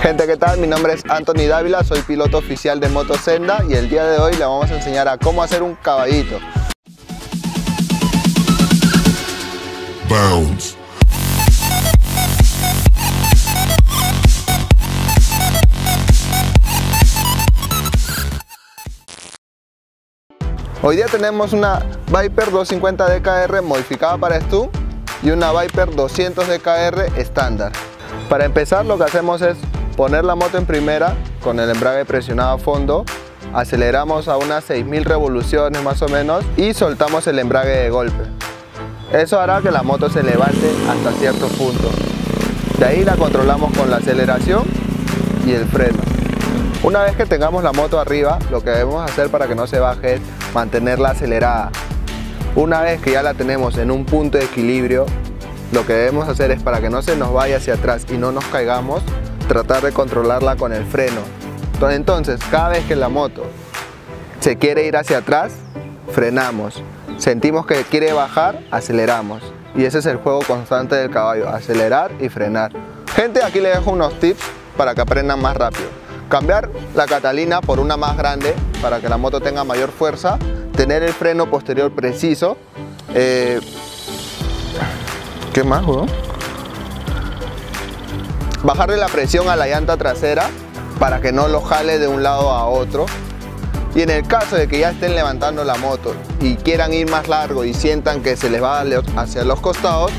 Gente, ¿qué tal? Mi nombre es Anthony Dávila, soy piloto oficial de Motosenda y el día de hoy le vamos a enseñar a cómo hacer un caballito. Bounce. Hoy día tenemos una Viper 250 DKR modificada para Stu y una Viper 200 DKR estándar. Para empezar lo que hacemos es poner la moto en primera con el embrague presionado a fondo, aceleramos a unas 6000 revoluciones más o menos y soltamos el embrague de golpe. Eso hará que la moto se levante hasta cierto punto. De ahí la controlamos con la aceleración y el freno. Una vez que tengamos la moto arriba, lo que debemos hacer para que no se baje es mantenerla acelerada. Una vez que ya la tenemos en un punto de equilibrio, lo que debemos hacer es para que no se nos vaya hacia atrás y no nos caigamos, tratar de controlarla con el freno. Entonces, cada vez que la moto se quiere ir hacia atrás, frenamos. Sentimos que quiere bajar, aceleramos. Y ese es el juego constante del caballo, acelerar y frenar. Gente, aquí les dejo unos tips para que aprendan más rápido. Cambiar la catalina por una más grande para que la moto tenga mayor fuerza. Tener el freno posterior preciso. Eh, ¿Qué más, Bajarle la presión a la llanta trasera para que no lo jale de un lado a otro. Y en el caso de que ya estén levantando la moto y quieran ir más largo y sientan que se les va hacia los costados,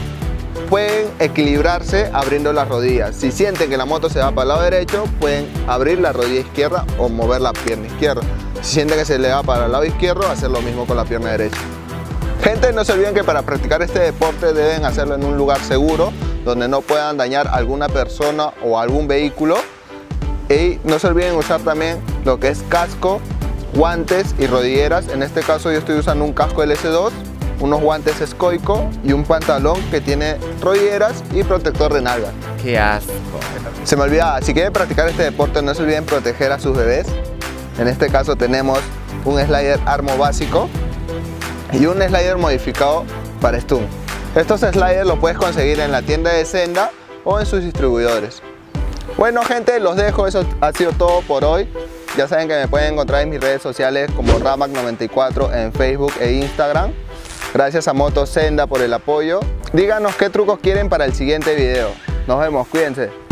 pueden equilibrarse abriendo las rodillas. Si sienten que la moto se va para el lado derecho, pueden abrir la rodilla izquierda o mover la pierna izquierda. Si sienten que se le va para el lado izquierdo, hacer lo mismo con la pierna derecha. Gente, no se olviden que para practicar este deporte deben hacerlo en un lugar seguro, donde no puedan dañar alguna persona o algún vehículo. Y no se olviden usar también lo que es casco, guantes y rodilleras. En este caso yo estoy usando un casco LS2, unos guantes escoico y un pantalón que tiene rodilleras y protector de nalga. ¡Qué asco! Se me olvidaba, si quieren practicar este deporte no se olviden proteger a sus bebés. En este caso tenemos un slider armo básico y un slider modificado para Stun. Estos sliders los puedes conseguir en la tienda de Senda o en sus distribuidores. Bueno gente, los dejo, eso ha sido todo por hoy. Ya saben que me pueden encontrar en mis redes sociales como Ramac94 en Facebook e Instagram. Gracias a Moto Senda por el apoyo. Díganos qué trucos quieren para el siguiente video. Nos vemos, cuídense.